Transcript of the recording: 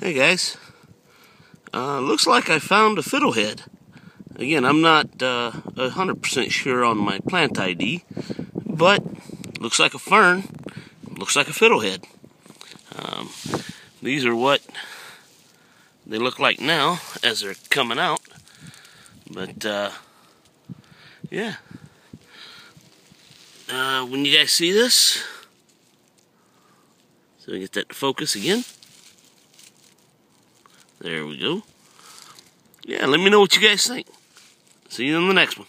Hey guys, uh, looks like I found a fiddlehead. Again, I'm not uh, 100% sure on my plant ID, but looks like a fern, looks like a fiddlehead. Um, these are what they look like now as they're coming out, but uh, yeah. Uh, when you guys see this, so we get that to focus again. There we go. Yeah, let me know what you guys think. See you in the next one.